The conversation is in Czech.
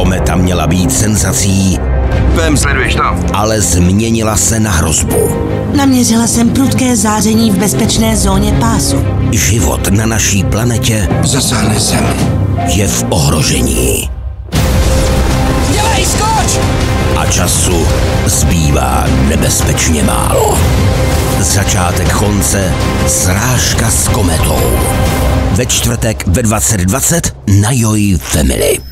Kometa měla být senzací, Vem, sleduješ to? ale změnila se na hrozbu. Naměřila jsem prudké záření v bezpečné zóně pásu. Život na naší planetě Zasáhne zemi. je v ohrožení. Dělej, skoč! A času zbývá nebezpečně málo. Začátek konce srážka s kometou. Ve čtvrtek ve 2020 na Joy Family.